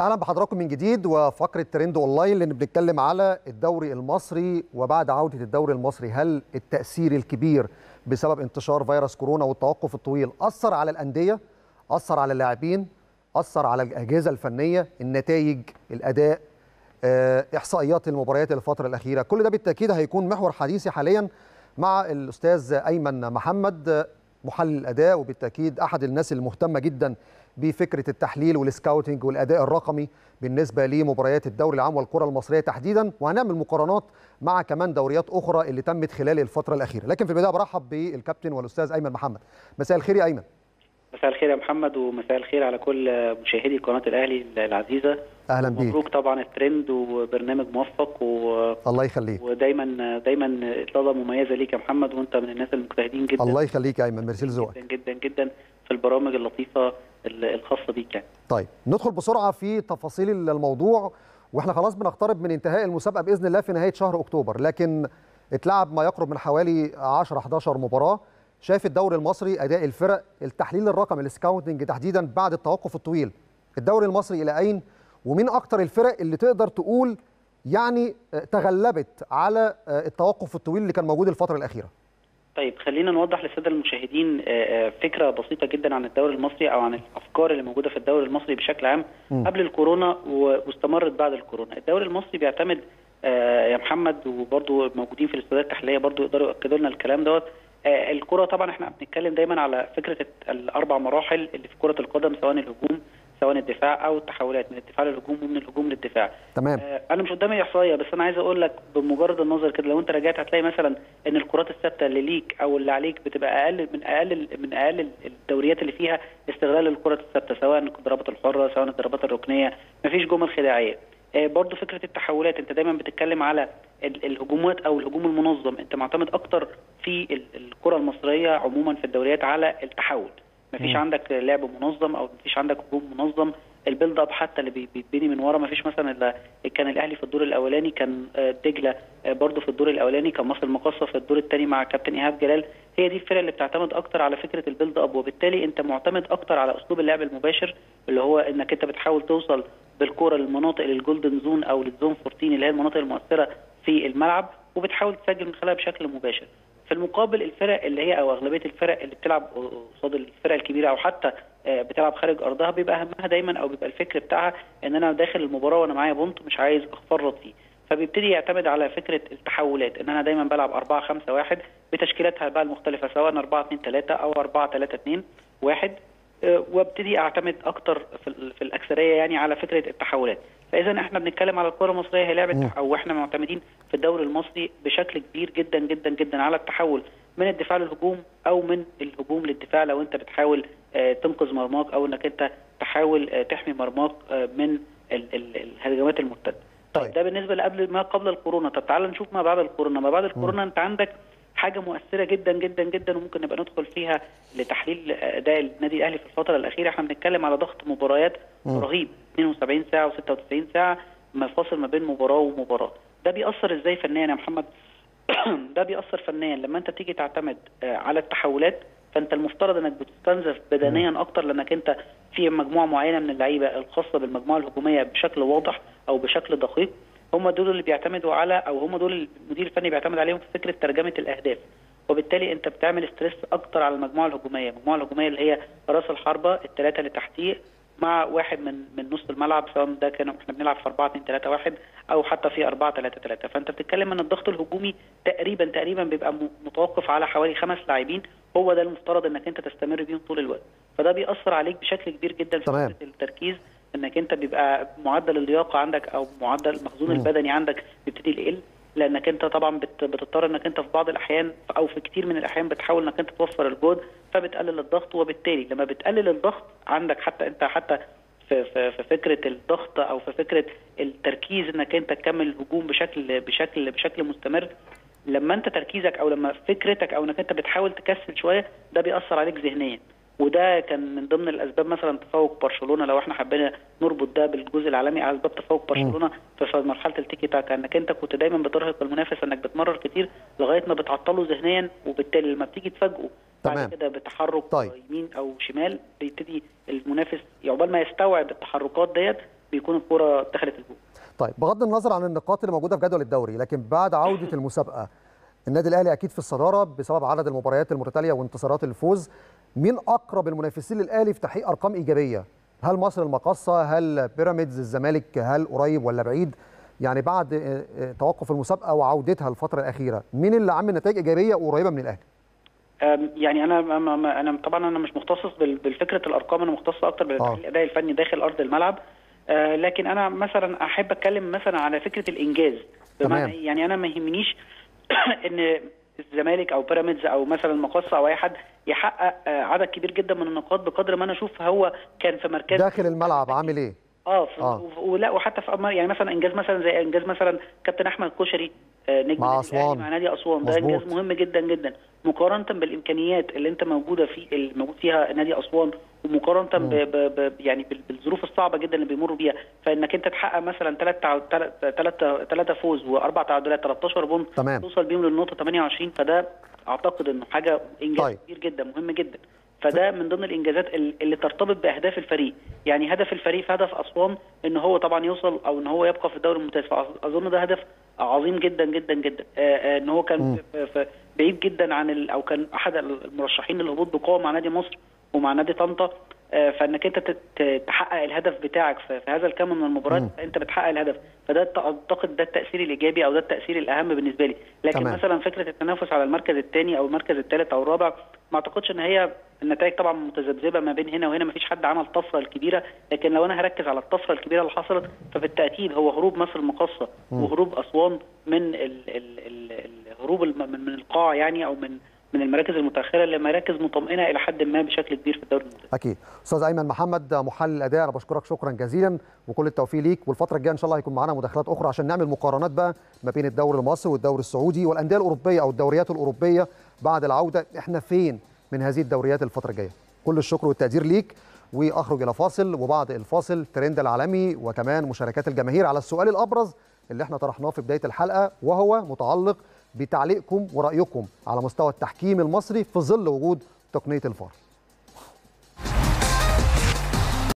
أهلا بحضراتكم من جديد وفقرة ترند أونلاين اللي بنتكلم على الدوري المصري وبعد عودة الدوري المصري هل التأثير الكبير بسبب انتشار فيروس كورونا والتوقف الطويل أثر على الأندية؟ أثر على اللاعبين؟ أثر على الأجهزة الفنية؟ النتائج الأداء آه، إحصائيات المباريات الفترة الأخيرة. كل ده بالتأكيد هيكون محور حديثي حاليا مع الأستاذ أيمن محمد محلل الأداء وبالتأكيد أحد الناس المهتمة جدا بفكرة التحليل والسكاوتنج والأداء الرقمي بالنسبة لمباريات الدوري العام والكرة المصرية تحديدا وهنعمل مقارنات مع كمان دوريات أخرى اللي تمت خلال الفترة الأخيرة. لكن في البداية برحب بالكابتن والأستاذ أيمن محمد. مساء الخير يا أيمن. مساء الخير يا محمد ومساء الخير على كل مشاهدي قناة الأهلي العزيزة. أهلا بيك. مبروك طبعا الترند وبرنامج موفق و... الله يخليك. ودايما دايما إطلالة مميزة ليك يا محمد وأنت من الناس المجتهدين جدا. الله يخليك يا أيمن. ميرسي لذوقك. جدا جدا جدا. في البرامج اللطيفة الخاصة بيك يعني. طيب ندخل بسرعة في تفاصيل الموضوع وإحنا خلاص بنقترب من انتهاء المسابقة بإذن الله في نهاية شهر أكتوبر لكن اتلعب ما يقرب من حوالي 10 11 مباراة. شايف الدوري المصري أداء الفرق التحليل الرقمي ال scouting تحديدا بعد التوقف الطويل. الدوري المصري إلى أين؟ ومين أكتر الفرق اللي تقدر تقول يعني تغلبت على التوقف الطويل اللي كان موجود الفترة الأخيرة؟ طيب خلينا نوضح للسادة المشاهدين فكرة بسيطة جدا عن الدوري المصري أو عن الأفكار اللي موجودة في الدوري المصري بشكل عام. قبل الكورونا واستمرت بعد الكورونا الدوري المصري بيعتمد يا محمد وبرضه الموجودين في الاستوديوهات التحليلية برضه يقدروا ياكدوا لنا الكلام دوت الكرة طبعا إحنا بنتكلم دايما على فكرة الأربع مراحل اللي في كرة القدم سواء الهجوم سواء الدفاع أو التحولات من الدفاع للهجوم ومن الهجوم للدفاع. تمام. آه أنا مش قدامي إحصائية بس أنا عايز أقول لك بمجرد النظر كده لو أنت رجعت هتلاقي مثلا إن الكرات الثابتة اللي ليك أو اللي عليك بتبقى أقل من أقل من أقل الدوريات اللي فيها استغلال الكرات الثابتة سواء الضربات الحرة سواء الضربات الركنية مفيش جمل خداعية. آه برضو فكرة التحولات أنت دايما بتتكلم على الهجومات أو الهجوم المنظم. أنت معتمد أكتر في الكرة المصرية عموما في الدوريات على التحول. مفيش عندك لعب منظم أو مفيش عندك هجوم منظم. ال build up حتى اللي بيتبني من ورا مفيش مثلا إلا كان الأهلي في الدور الأولاني كان دجلة برضه في الدور الأولاني كان مصر المقاصة في الدور الثاني مع كابتن إيهاب جلال. هي دي الفرق اللي بتعتمد أكتر على فكرة ال build up وبالتالي أنت معتمد أكتر على أسلوب اللعب المباشر اللي هو إنك أنت بتحاول توصل بالكوره للمناطق لل golden zone أو لل zone 14 اللي هي المناطق المؤثرة في الملعب وبتحاول تسجل من خلالها بشكل مباشر. في المقابل الفرق اللي هي أو أغلبية الفرق اللي بتلعب قصاد الفرق الكبيرة أو حتى بتلعب خارج أرضها بيبقى همها دايما أو بيبقى الفكر بتاعها إن أنا داخل المباراة وأنا معايا بونت مش عايز أفرط فيه. فبيبتدي يعتمد على فكرة التحولات إن أنا دايما بلعب 4 5 1 بتشكيلاتها بقى المختلفة سواء 4 2 3 أو 4 3 2 1 وابتدي أعتمد أكتر في, الأكثرية يعني على فكرة التحولات. فإذا إحنا بنتكلم على الكرة المصرية هي لعبة أو إحنا معتمدين في الدوري المصري بشكل كبير جدا جدا جدا على التحول. من الدفاع للهجوم أو من الهجوم للدفاع. لو أنت بتحاول تنقذ مرماك أو إنك أنت تحاول تحمي مرماك من الهجمات المرتدة. طيب ده بالنسبة لقبل ما قبل الكورونا. طب تعال نشوف ما بعد الكورونا. ما بعد الكورونا أنت عندك حاجة مؤثرة جدا جدا جدا وممكن نبقى ندخل فيها لتحليل أداء النادي الأهلي في الفترة الأخيرة. إحنا بنتكلم على ضغط مباريات رهيب 72 ساعة و96 ساعة ما فاصل ما بين مباراة ومباراة. ده بيأثر إزاي فنيا يا محمد؟ ده بيأثر فنيا. لما أنت تيجي تعتمد على التحولات فأنت المفترض إنك بتستنزف بدنيا أكتر لأنك أنت في مجموعة معينة من اللعيبة الخاصة بالمجموعة الهجومية بشكل واضح أو بشكل دقيق. هم دول اللي بيعتمدوا على أو هم دول المدير الفني بيعتمد عليهم في فكرة ترجمة الأهداف. وبالتالي أنت بتعمل ستريس أكتر على المجموعة الهجومية، المجموعة الهجومية اللي هي راس الحربة الثلاثه اللي تحتيه مع واحد من من نص الملعب سواء ده كان إحنا بنلعب في 4 2 3 1 أو حتى في 4 3 3 فأنت بتتكلم إن الضغط الهجومي تقريبا تقريبا بيبقى متوقف على حوالي خمس لاعبين. هو ده المفترض إنك أنت تستمر بيهم طول الوقت. فده بيأثر عليك بشكل كبير جدا في. التركيز. إنك أنت بيبقى معدل اللياقة عندك أو معدل المخزون البدني عندك بيبتدي يقل لأنك أنت طبعا بتضطر إنك أنت في بعض الأحيان أو في كتير من الأحيان بتحاول إنك أنت توفر الجهد فبتقلل الضغط وبالتالي لما بتقلل الضغط عندك حتى أنت حتى في, في, في فكرة الضغط أو في فكرة التركيز إنك أنت تكمل الهجوم بشكل بشكل بشكل مستمر لما أنت تركيزك أو لما فكرتك أو إنك أنت بتحاول تكسل شوية ده بيأثر عليك ذهنيا. وده كان من ضمن الأسباب مثلا تفوق برشلونة لو إحنا حبينا نربط ده بالجزء العالمي على أسباب تفوق برشلونة في مرحلة التيكي تاكا إنك أنت كنت دايما بترهق المنافس إنك بتمرر كتير لغاية ما بتعطله ذهنيا وبالتالي لما بتيجي تفاجئه تمام. بعد كده بتحرك طيب. يمين أو شمال بيبتدي المنافس عقبال ما يستوعب التحركات ديت بيكون الكورة دخلت الجول طيب بغض النظر عن النقاط اللي موجودة في جدول الدوري لكن بعد عودة المسابقة النادي الاهلي أكيد في الصداره بسبب عدد المباريات المتتاليه وانتصارات الفوز. مين اقرب المنافسين للاهلي في تحقيق ارقام ايجابيه؟ هل مصر المقاصه؟ هل بيراميدز؟ الزمالك؟ هل قريب ولا بعيد؟ يعني بعد توقف المسابقه وعودتها الفترة الاخيره مين اللي عامل نتائج ايجابيه قريبه من الاهلي؟ يعني أنا أنا طبعا أنا مش مختصص بالفكرة الارقام أنا مختص أكتر بالأداء الفني داخل ارض الملعب. لكن أنا مثلا احب اتكلم مثلا على فكره الانجاز. بمعنى يعني أنا ما يهمنيش ان الزمالك أو بيراميدز أو مثلا المقصه أو أي حد يحقق عدد كبير جدا من النقاط بقدر ما أنا أشوف هو كان في مركز داخل الملعب عامل إيه آه, آه. ولا وحتى في يعني مثلا إنجاز مثلا زي إنجاز مثلا كابتن أحمد كشري نجم مع أسوان. مع نادي أسوان. ده انجاز مهم جدا جدا. مقارنة بالإمكانيات اللي انت موجودة في الموجود فيها نادي أسوان ومقارنة ب ب ب يعني بالظروف الصعبة جدا اللي بيمروا بيها. فإنك انت تحقق مثلا ثلاث ثلاث ثلاثة فوز وأربع تعادلات 13 بونت تمام. توصل بيهم للنقطة 28 فده أعتقد إنه حاجة إنجاز طيب. كبير جدا مهم جدا. فده من ضمن الإنجازات اللي ترتبط بأهداف الفريق. يعني هدف الفريق في هدف أسوان إن هو طبعا يوصل أو إن هو يبقى في الدوري الممتاز. فاظن ده هدف عظيم جدا جدا جدا. إن هو كان بعيد جدا عن أو كان أحد المرشحين للهبوط بقوه مع نادي مصر ومع نادي طنطا. فإنك أنت تحقق الهدف بتاعك في هذا الكم من المباريات أنت بتحقق الهدف. فده أعتقد ده التأثير الإيجابي أو ده التأثير الأهم بالنسبة لي. لكن تمام. مثلا فكرة التنافس على المركز الثاني أو المركز الثالث أو الرابع ما أعتقدش إن هي النتائج طبعا متذبذبة ما بين هنا وهنا. ما فيش حد عمل طفرة الكبيرة. لكن لو أنا هركز على الطفرة الكبيرة اللي حصلت فبالتاكيد هو هروب مصر المقاصه وهروب أسوان من ال ال ال الهروب من القاع يعني أو من من المراكز المتأخرة لمراكز مطمئنة إلى حد ما بشكل كبير في الدوري الممتاز. أكيد. أستاذ أيمن محمد محلل الأداء أنا بشكرك شكرا جزيلا وكل التوفيق ليك والفترة الجاية إن شاء الله هيكون معانا مداخلات أخرى عشان نعمل مقارنات بقى ما بين الدوري المصري والدوري السعودي والأندية الأوروبية أو الدوريات الأوروبية بعد العودة إحنا فين من هذه الدوريات الفترة الجاية. كل الشكر والتقدير ليك وأخرج إلى فاصل وبعد الفاصل ترند العالمي وكمان مشاركات الجماهير على السؤال الأبرز اللي إحنا طرحناه في بداية الحلقة وهو متعلق بتعليقكم ورأيكم على مستوى التحكيم المصري في ظل وجود تقنية الفار.